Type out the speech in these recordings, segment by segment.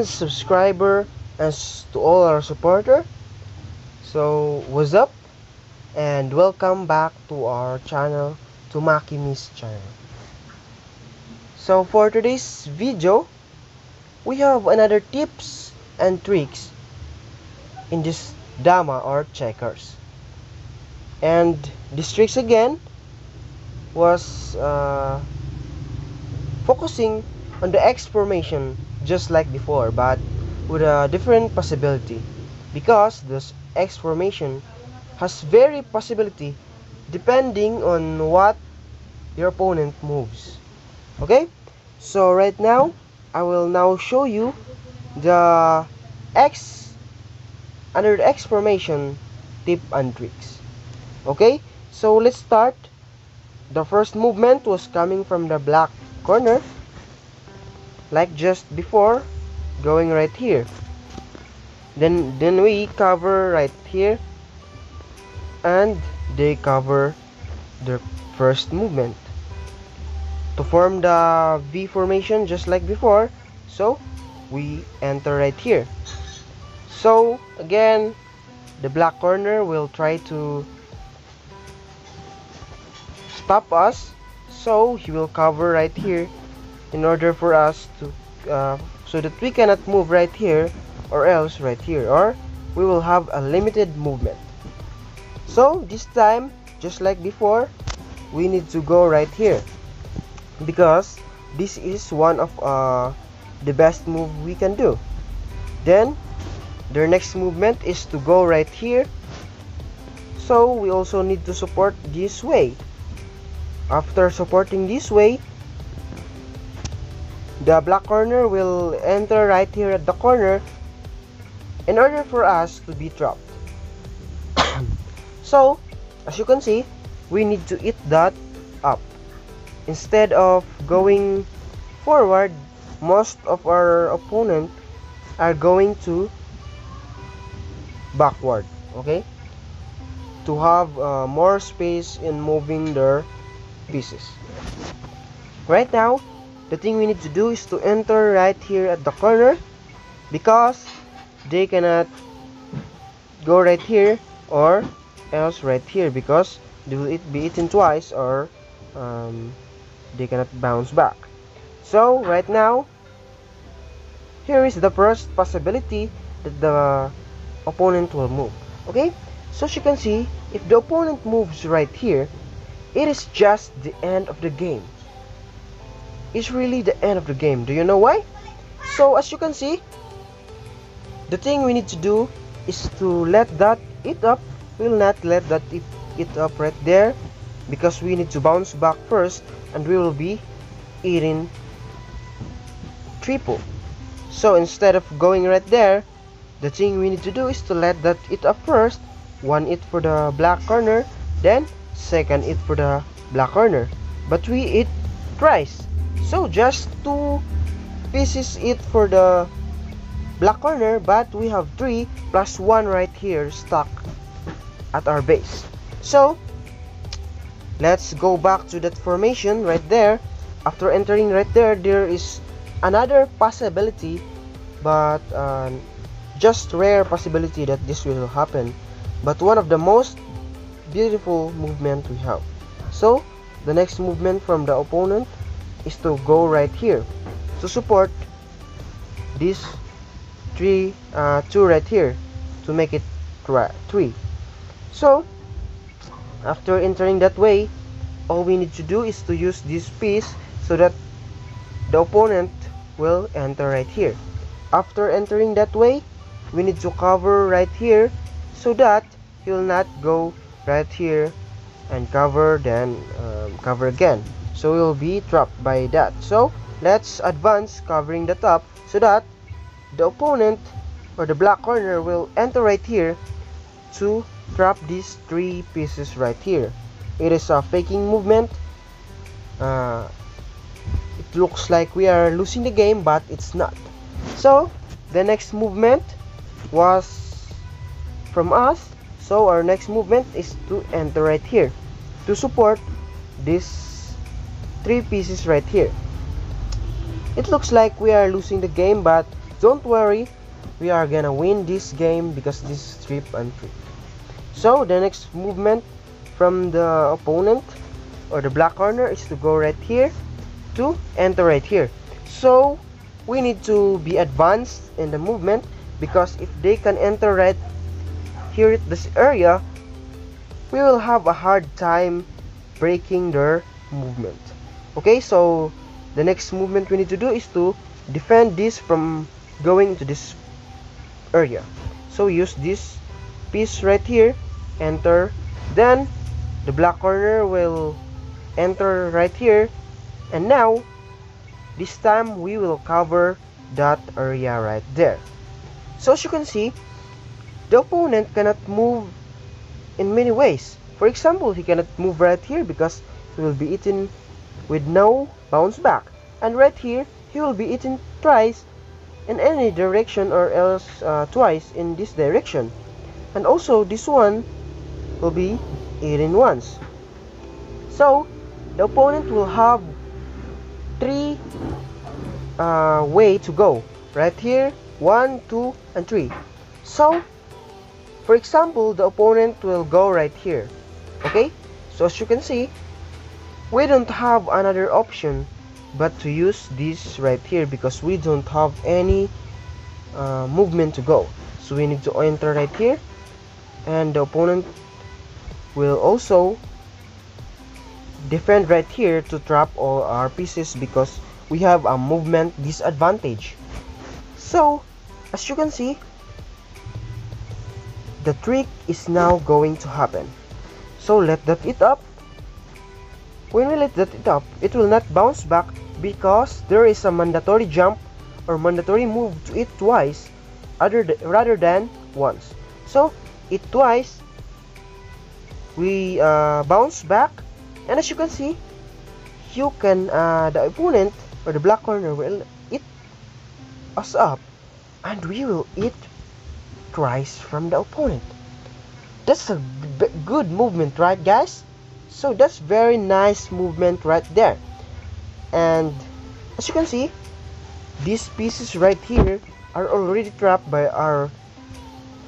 fans, subscriber, and to all our supporter. So, what's up? And welcome back to our channel, to Macky Me's channel. So, for today's video, we have another tips and tricks in this dama or checkers. And this tricks again was uh, focusing on the X formation just like before but with a different possibility. Because this X formation has very possibility depending on what your opponent moves. Okay? So right now I will now show you the X under the X formation tip and tricks. Okay? So let's start. The first movement was coming from the black corner like just before going right here. Then then we cover right here and they cover the first movement. To form the V formation just like before so we enter right here. So again the black corner will try to stop us so he will cover right here in order for us to uh, so that we cannot move right here or else right here or we will have a limited movement. So this time just like before we need to go right here. Because this is one of uh, the best move we can do. Then their next movement is to go right here. So we also need to support this way. After supporting this way the black corner will enter right here at the corner in order for us to be trapped. So as you can see we need to eat that up. Instead of going forward most of our opponent are going to backward okay? To have uh, more space in moving their pieces. Right now the thing we need to do is to enter right here at the corner because they cannot go right here or else right here because they will be eaten twice or um, they cannot bounce back. So right now here is the first possibility that the opponent will move. Okay? So as you can see if the opponent moves right here it is just the end of the game is really the end of the game. Do you know why? So as you can see, the thing we need to do is to let that eat up. We'll not let that eat, eat up right there because we need to bounce back first and we will be eating triple. So instead of going right there, the thing we need to do is to let that eat up first. One eat for the black corner, then second eat for the black corner. But we eat twice so just two pieces it for the black corner but we have three plus one right here stuck at our base. So let's go back to that formation right there. After entering right there there is another possibility but uh, just rare possibility that this will happen. But one of the most beautiful movement we have. So the next movement from the opponent is to go right here. To support this three uh, two right here to make it three. So after entering that way all we need to do is to use this piece so that the opponent will enter right here. After entering that way we need to cover right here so that he will not go right here and cover then um, cover again so we will be trapped by that. So let's advance covering the top so that the opponent or the black corner will enter right here to trap these three pieces right here. It is a faking movement. Uh, it looks like we are losing the game but it's not. So the next movement was from us. So our next movement is to enter right here to support this three pieces right here. It looks like we are losing the game but don't worry. We are gonna win this game because this is trip and trick. So the next movement from the opponent or the black corner is to go right here to enter right here. So we need to be advanced in the movement because if they can enter right here at this area we will have a hard time breaking their movement okay so the next movement we need to do is to defend this from going to this area. So use this piece right here enter. Then the black corner will enter right here. And now this time we will cover that area right there. So as you can see the opponent cannot move in many ways. For example he cannot move right here because he will be eaten with no bounce back. And right here he will be eaten twice in any direction or else uh, twice in this direction. And also this one will be eaten once. So the opponent will have three uh, way to go. Right here one two and three. So for example the opponent will go right here. Okay? So as you can see we don't have another option but to use this right here because we don't have any uh, movement to go. So we need to enter right here and the opponent will also defend right here to trap all our pieces because we have a movement disadvantage. So as you can see the trick is now going to happen. So let that it up when we let that it up. It will not bounce back because there is a mandatory jump or mandatory move to it twice th rather than once. So it twice we uh, bounce back. And as you can see you can uh, the opponent or the black corner will eat us up. And we will eat twice from the opponent. That's a good movement right guys so that's very nice movement right there. And as you can see these pieces right here are already trapped by our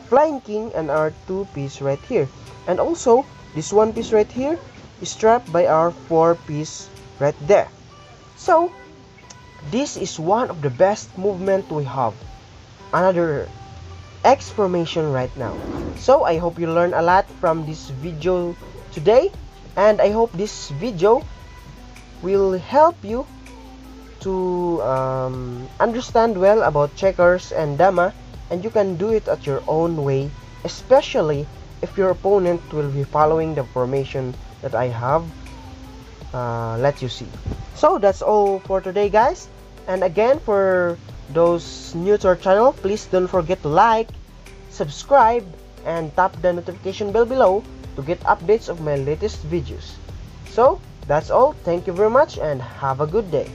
flying king and our two piece right here. And also this one piece right here is trapped by our four piece right there. So this is one of the best movement we have. Another X formation right now. So I hope you learn a lot from this video today and I hope this video will help you to um, understand well about checkers and dama and you can do it at your own way especially if your opponent will be following the formation that I have uh, let you see. So that's all for today guys. And again for those new to our channel please don't forget to like subscribe and tap the notification bell below to get updates of my latest videos. So that's all. Thank you very much and have a good day